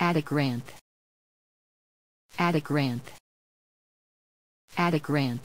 At a grant. At a grant. At a grant.